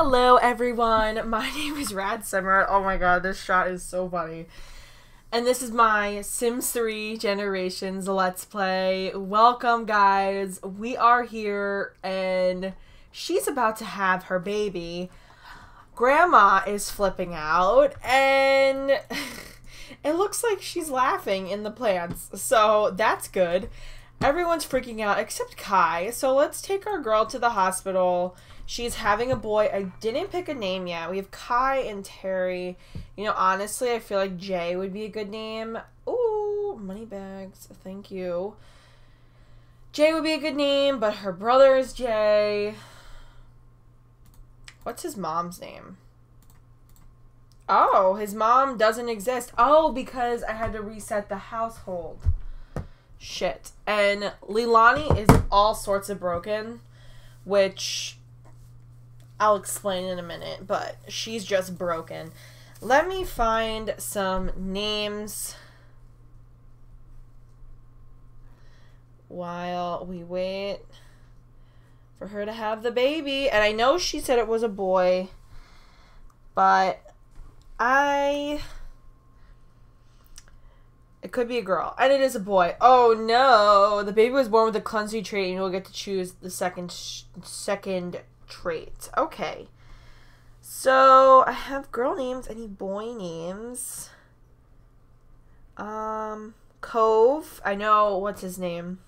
Hello, everyone. My name is Rad Simmer. Oh my god, this shot is so funny. And this is my Sims 3 Generations Let's Play. Welcome, guys. We are here, and she's about to have her baby. Grandma is flipping out, and it looks like she's laughing in the plants. So that's good. Everyone's freaking out except Kai. So let's take our girl to the hospital. She's having a boy. I didn't pick a name yet. We have Kai and Terry. You know, honestly, I feel like Jay would be a good name. Ooh, money bags. Thank you. Jay would be a good name, but her brother is Jay. What's his mom's name? Oh, his mom doesn't exist. Oh, because I had to reset the household. Shit. And Lilani is all sorts of broken, which I'll explain in a minute, but she's just broken. Let me find some names while we wait for her to have the baby. And I know she said it was a boy, but I. It could be a girl, and it is a boy. Oh no! The baby was born with a clumsy trait, and you'll get to choose the second second trait. Okay. So I have girl names. Any boy names? Um, Cove. I know what's his name.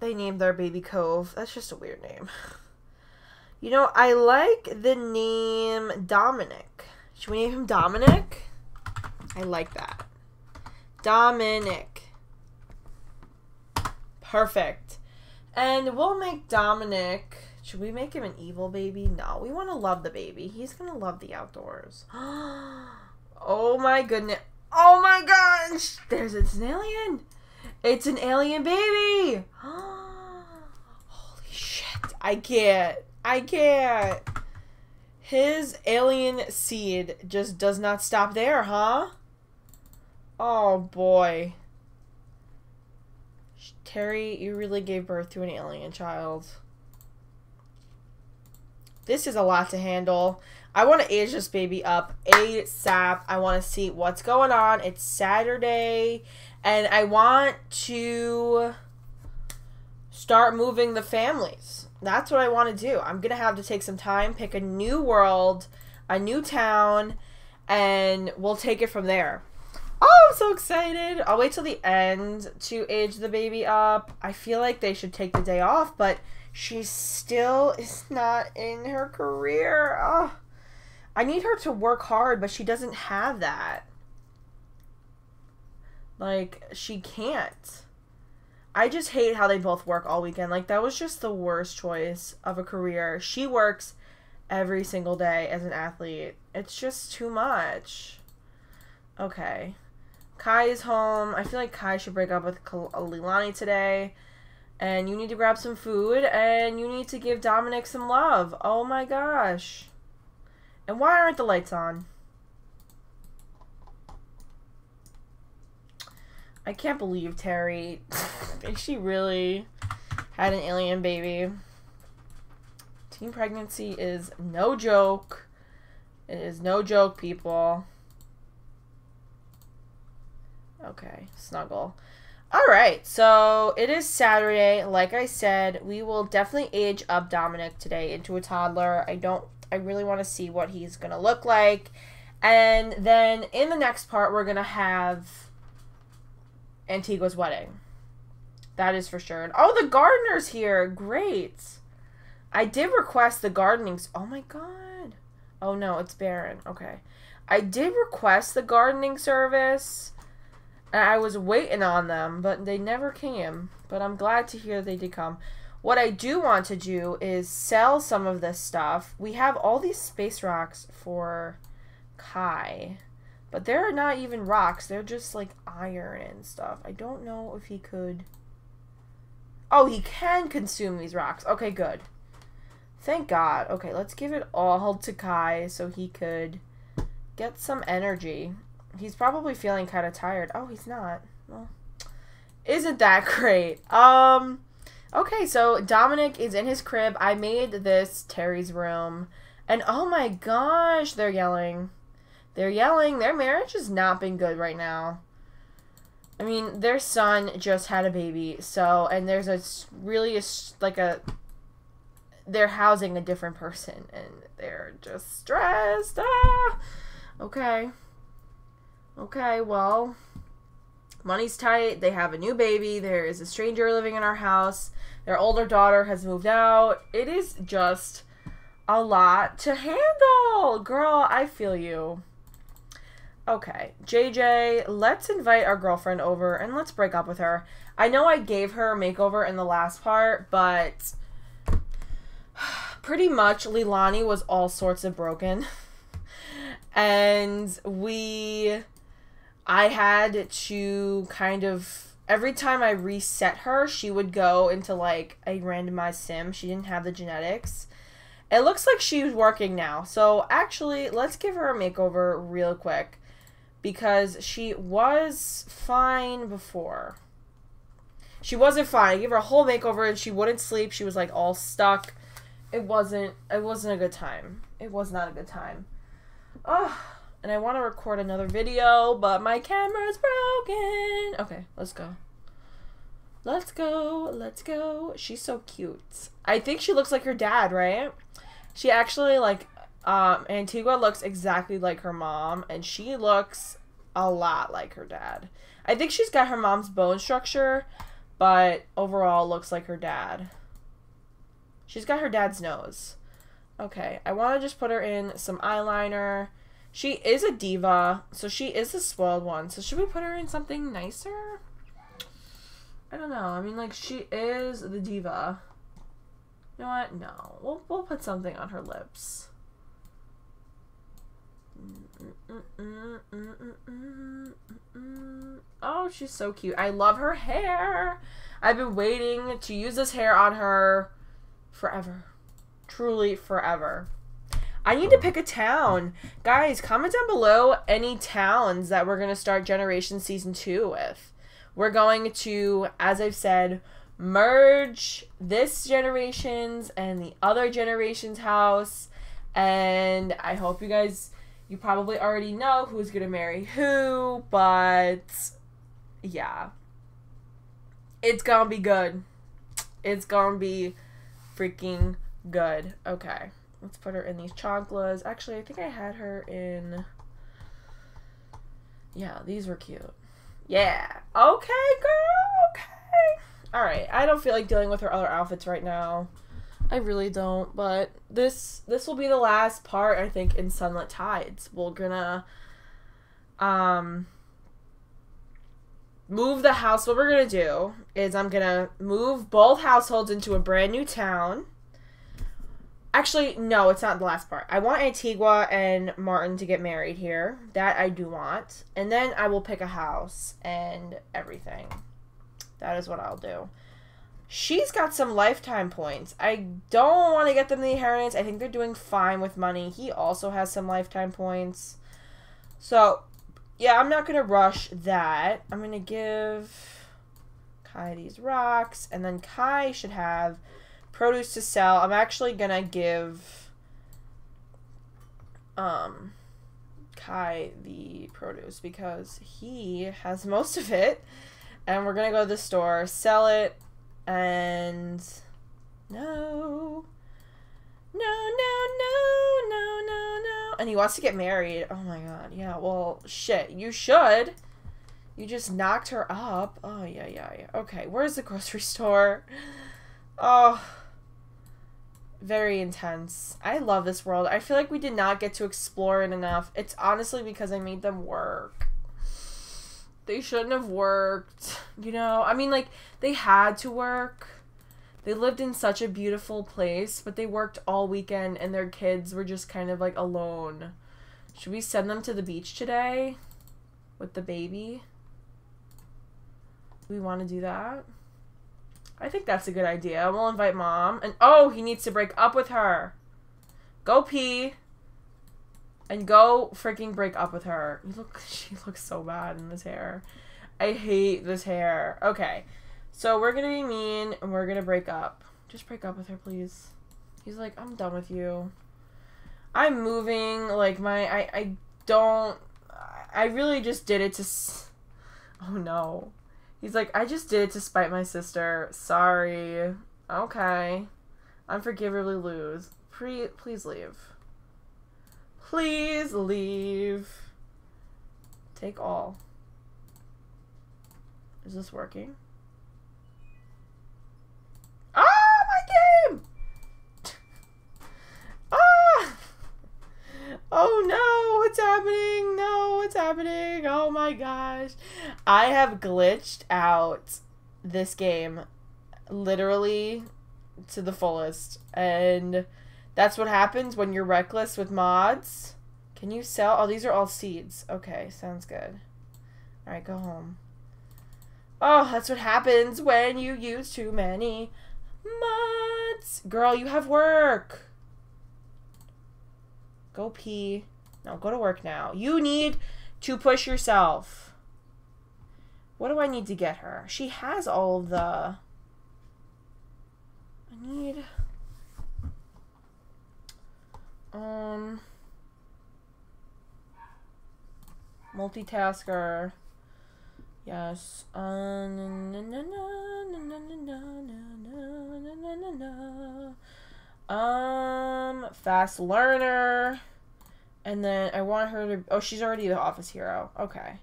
They named their baby Cove. That's just a weird name. You know, I like the name Dominic. Should we name him Dominic? I like that. Dominic. Perfect. And we'll make Dominic. Should we make him an evil baby? No, we want to love the baby. He's going to love the outdoors. oh my goodness. Oh my gosh. There's it's an alien. It's an alien baby. Holy shit. I can't. I can't. His alien seed just does not stop there, huh? Oh boy. Terry, you really gave birth to an alien child. This is a lot to handle. I want to age this baby up ASAP. I want to see what's going on. It's Saturday, and I want to start moving the families. That's what I want to do. I'm going to have to take some time, pick a new world, a new town, and we'll take it from there. Oh, I'm so excited. I'll wait till the end to age the baby up. I feel like they should take the day off, but she still is not in her career. Oh, I need her to work hard, but she doesn't have that. Like, she can't. I just hate how they both work all weekend. Like, that was just the worst choice of a career. She works every single day as an athlete. It's just too much. Okay. Kai is home. I feel like Kai should break up with uh, Lilani today. And you need to grab some food and you need to give Dominic some love. Oh my gosh. And why aren't the lights on? I can't believe Terry. she really had an alien baby. Teen pregnancy is no joke. It is no joke, people. Okay, snuggle. All right, so it is Saturday. Like I said, we will definitely age up Dominic today into a toddler. I don't, I really want to see what he's going to look like. And then in the next part, we're going to have Antigua's wedding. That is for sure. And, oh, the gardener's here. Great. I did request the gardening. Oh my god. Oh no, it's barren. Okay. I did request the gardening service I was waiting on them, but they never came. But I'm glad to hear they did come. What I do want to do is sell some of this stuff. We have all these space rocks for Kai. But they're not even rocks. They're just like iron and stuff. I don't know if he could... Oh, he can consume these rocks. Okay, good. Thank God. Okay, let's give it all to Kai so he could get some energy. He's probably feeling kind of tired. Oh, he's not. Well, isn't that great? Um, Okay, so Dominic is in his crib. I made this Terry's room. And oh my gosh, they're yelling. They're yelling. Their marriage has not been good right now. I mean, their son just had a baby, so and there's a really a, like a they're housing a different person and they're just stressed. Ah! Okay. Okay, well, money's tight. They have a new baby. There is a stranger living in our house. Their older daughter has moved out. It is just a lot to handle. Girl, I feel you. Okay, JJ, let's invite our girlfriend over and let's break up with her. I know I gave her a makeover in the last part, but pretty much Lilani was all sorts of broken. and we I had to kind of every time I reset her, she would go into like a randomized sim. She didn't have the genetics. It looks like she's working now. So actually, let's give her a makeover real quick because she was fine before. She wasn't fine. I gave her a whole makeover and she wouldn't sleep. She was like all stuck. It wasn't it wasn't a good time. It was not a good time. Oh, and I want to record another video, but my camera's broken. Okay, let's go. Let's go. Let's go. She's so cute. I think she looks like her dad, right? She actually like um Antigua looks exactly like her mom and she looks a lot like her dad. I think she's got her mom's bone structure, but overall looks like her dad. She's got her dad's nose. Okay, I want to just put her in some eyeliner. She is a diva, so she is a spoiled one. So should we put her in something nicer? I don't know. I mean, like, she is the diva. You know what? No. We'll, we'll put something on her lips. Oh, she's so cute. I love her hair. I've been waiting to use this hair on her forever. Truly forever. I need to pick a town. Guys, comment down below any towns that we're going to start Generation Season 2 with. We're going to, as I've said, merge this generation's and the other generation's house. And I hope you guys, you probably already know who's going to marry who, but yeah. It's going to be good. It's going to be freaking good. Okay. Let's put her in these chanclas. Actually, I think I had her in... Yeah, these were cute. Yeah. Okay, girl. Okay. All right. I don't feel like dealing with her other outfits right now. I really don't. But this this will be the last part, I think, in Sunlit Tides. We're gonna um move the house. What we're gonna do is I'm gonna move both households into a brand new town Actually, no, it's not the last part. I want Antigua and Martin to get married here. That I do want. And then I will pick a house and everything. That is what I'll do. She's got some lifetime points. I don't want to get them the inheritance. I think they're doing fine with money. He also has some lifetime points. So, yeah, I'm not going to rush that. I'm going to give Kai these rocks. And then Kai should have produce to sell. I'm actually gonna give um Kai the produce because he has most of it. And we're gonna go to the store, sell it, and no. No, no, no, no, no, no. And he wants to get married. Oh my god. Yeah, well, shit. You should. You just knocked her up. Oh, yeah, yeah, yeah. Okay, where's the grocery store? Oh very intense. I love this world. I feel like we did not get to explore it enough. It's honestly because I made them work. They shouldn't have worked. You know, I mean, like, they had to work. They lived in such a beautiful place, but they worked all weekend and their kids were just kind of like alone. Should we send them to the beach today with the baby? We want to do that? I think that's a good idea. We'll invite mom. And oh, he needs to break up with her. Go pee. And go freaking break up with her. You look she looks so bad in this hair. I hate this hair. Okay. So we're gonna be mean and we're gonna break up. Just break up with her, please. He's like, I'm done with you. I'm moving. Like my, I, I don't. I really just did it to. Oh no. He's like, I just did it to spite my sister. Sorry. Okay. Unforgivably lose. Pre- please leave. Please leave. Take all. Is this working? Ah, my game! ah! Oh no, what's happening? No, what's happening? Oh my gosh. I have glitched out this game literally to the fullest. And that's what happens when you're reckless with mods. Can you sell? Oh, these are all seeds. Okay, sounds good. Alright, go home. Oh, that's what happens when you use too many mods. Girl, you have work. Go pee. No, go to work now. You need to push yourself. What do I need to get her? She has all the... I need... Um... Multitasker. Yes. Um, fast learner. And then I want her to. Oh, she's already the office hero. Okay.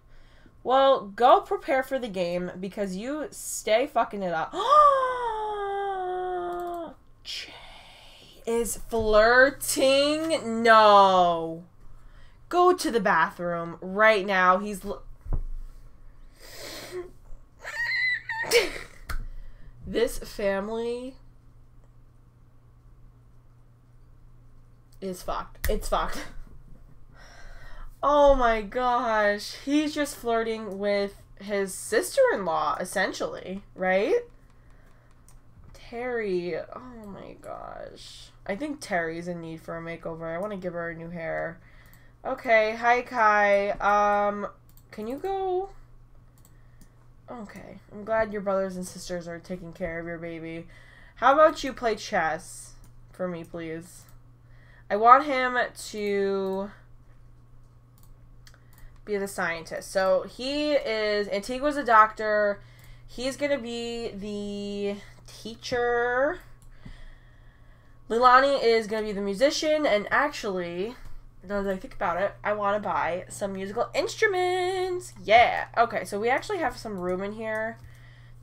Well, go prepare for the game because you stay fucking it up. Jay is flirting. No. Go to the bathroom right now. He's. This family is fucked. It's fucked. Oh my gosh. He's just flirting with his sister in law, essentially, right? Terry. Oh my gosh. I think Terry's in need for a makeover. I want to give her a new hair. Okay, hi Kai. Um, can you go? Okay, I'm glad your brothers and sisters are taking care of your baby. How about you play chess for me, please? I want him to be the scientist. So he is Antigua's a doctor. He's gonna be the teacher. Lilani is gonna be the musician, and actually, now that I think about it, I want to buy some musical instruments. Yeah. Okay, so we actually have some room in here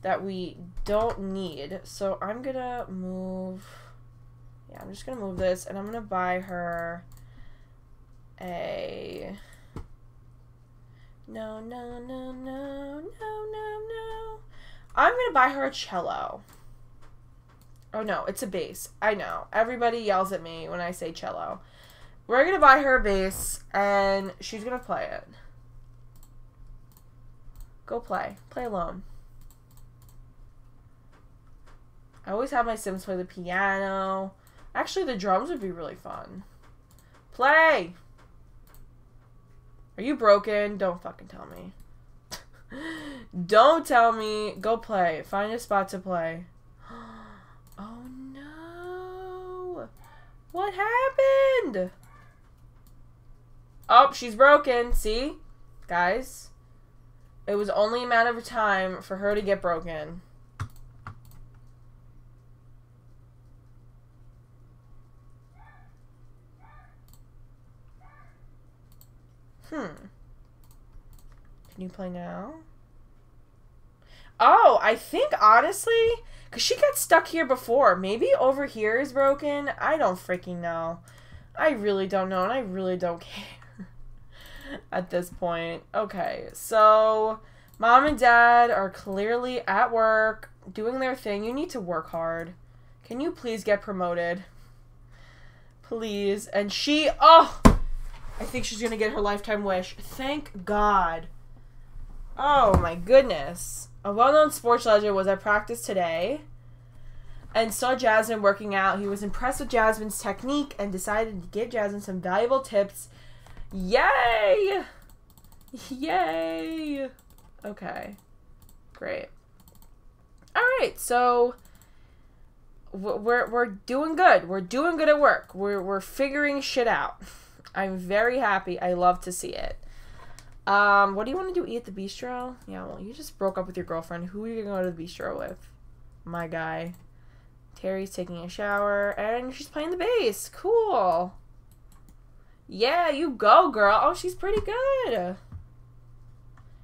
that we don't need. So I'm gonna move. Yeah, I'm just gonna move this, and I'm gonna buy her a. No, no, no, no, no, no, no. I'm gonna buy her a cello. Oh no, it's a bass. I know. Everybody yells at me when I say cello. We're gonna buy her a bass and she's gonna play it. Go play. Play alone. I always have my Sims play the piano. Actually, the drums would be really fun. Play! Are you broken? Don't fucking tell me. Don't tell me. Go play. Find a spot to play. Oh no. What happened? Oh, she's broken. See? Guys. It was only a matter of time for her to get broken. Can you play now? Oh, I think honestly, because she got stuck here before. Maybe over here is broken. I don't freaking know. I really don't know, and I really don't care at this point. Okay, so mom and dad are clearly at work doing their thing. You need to work hard. Can you please get promoted? Please. And she, oh, I think she's going to get her lifetime wish. Thank God. Oh my goodness. A well known sports legend was at practice today and saw Jasmine working out. He was impressed with Jasmine's technique and decided to give Jasmine some valuable tips. Yay! Yay! Okay. Great. All right, so we're we're doing good. We're doing good at work. We're we're figuring shit out. I'm very happy. I love to see it. Um, what do you want to do? Eat at the bistro? Yeah, well, you just broke up with your girlfriend. Who are you gonna go to the bistro with? My guy. Terry's taking a shower and she's playing the bass. Cool. Yeah, you go, girl. Oh, she's pretty good.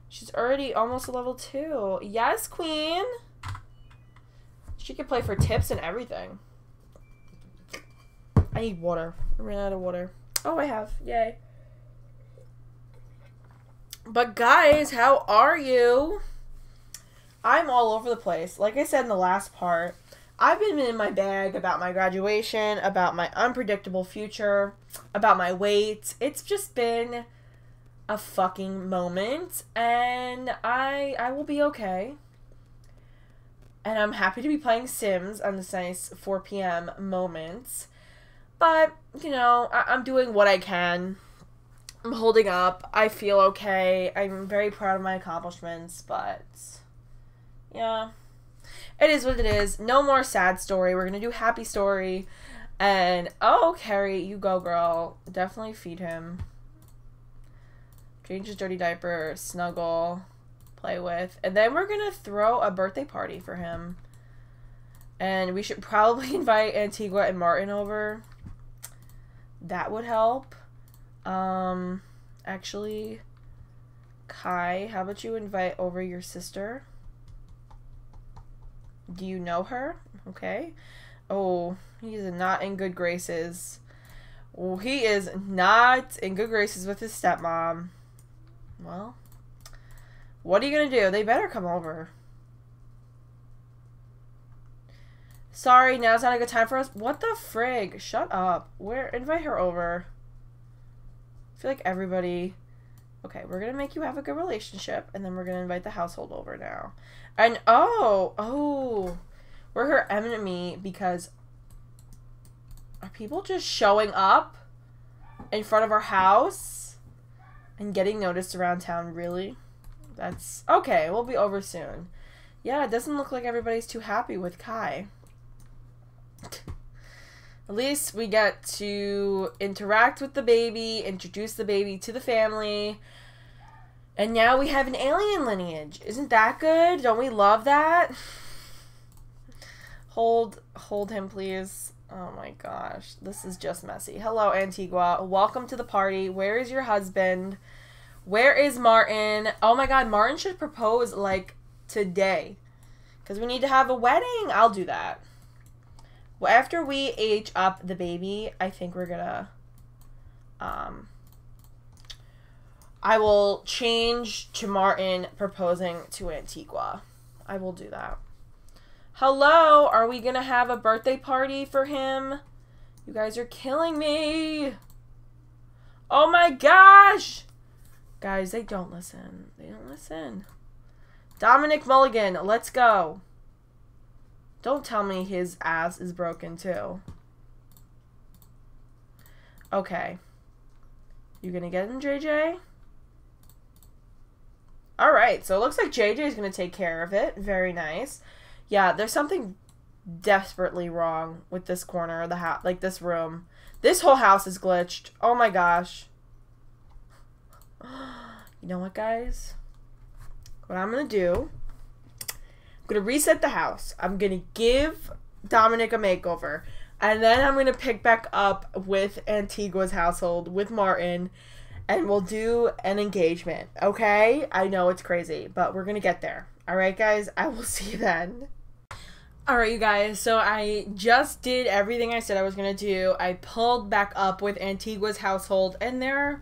She's already almost a level two. Yes, queen. She could play for tips and everything. I need water. I ran out of water. Oh, I have. Yay. But guys, how are you? I'm all over the place. Like I said in the last part, I've been in my bag about my graduation, about my unpredictable future, about my weight. It's just been a fucking moment and I I will be okay. And I'm happy to be playing Sims on this nice 4 p.m. moment. But, you know, I- I'm doing what I can. I'm holding up. I feel okay. I'm very proud of my accomplishments, but yeah. It is what it is. No more sad story. We're gonna do happy story. And oh, Carrie, you go, girl. Definitely feed him. Change his dirty diaper, snuggle, play with, and then we're gonna throw a birthday party for him. And we should probably invite Antigua and Martin over. That would help. Um, actually, Kai, how about you invite over your sister? Do you know her? Okay. Oh, he's not in good graces. He is not in good graces with his stepmom. Well, what are you gonna do? They better come over. Sorry, now's not a good time for us. What the frig? Shut up. Where invite her over. Feel like everybody Okay, we're gonna make you have a good relationship, and then we're gonna invite the household over now. And oh, oh, we're her enemy because are people just showing up in front of our house and getting noticed around town? Really? That's okay. We'll be over soon. Yeah, it doesn't look like everybody's too happy with Kai. At least we get to interact with the baby, introduce the baby to the family. And now we have an alien lineage. Isn't that good? Don't we love that? Hold hold him please. Oh my gosh. This is just messy. Hello Antigua. Welcome to the party. Where is your husband? Where is Martin? Oh my god, Martin should propose like today. Cuz we need to have a wedding. I'll do that. Well, after we age up the baby, I think we're gonna um I will change to Martin proposing to Antigua. I will do that. Hello, are we gonna have a birthday party for him? You guys are killing me. Oh my gosh. Guys, they don't listen. They don't listen. Dominic Mulligan, let's go. Don't tell me his ass is broken too. Okay. You gonna get him, JJ? Alright, so it looks like JJ is gonna take care of it. Very nice. Yeah, there's something desperately wrong with this corner of the house, like this room. This whole house is glitched. Oh my gosh. You know what, guys? What I'm gonna do I'm gonna reset the house. I'm gonna give Dominic a makeover. And then I'm gonna pick back up with Antigua's household with Martin and we'll do an engagement. Okay? I know it's crazy, but we're gonna get there. Alright guys, I will see you then. Alright you guys, so I just did everything I said I was gonna do. I pulled back up with Antigua's household and they're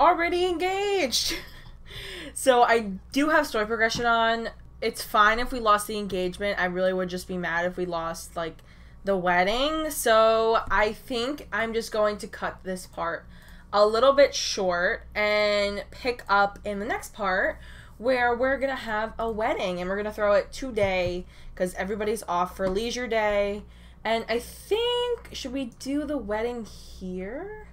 already engaged. so I do have story progression on it's fine if we lost the engagement. I really would just be mad if we lost like the wedding. So I think I'm just going to cut this part a little bit short and pick up in the next part where we're gonna have a wedding and we're gonna throw it today because everybody's off for leisure day. And I think should we do the wedding here?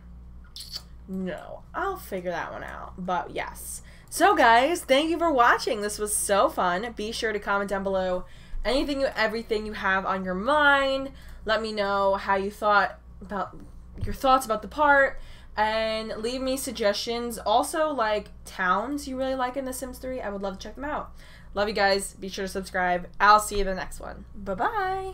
No, I'll figure that one out. But yes. So guys, thank you for watching. This was so fun. Be sure to comment down below anything you everything you have on your mind. Let me know how you thought about your thoughts about the part and leave me suggestions also like towns you really like in The Sims 3. I would love to check them out. Love you guys. Be sure to subscribe. I'll see you in the next one. Bye-bye.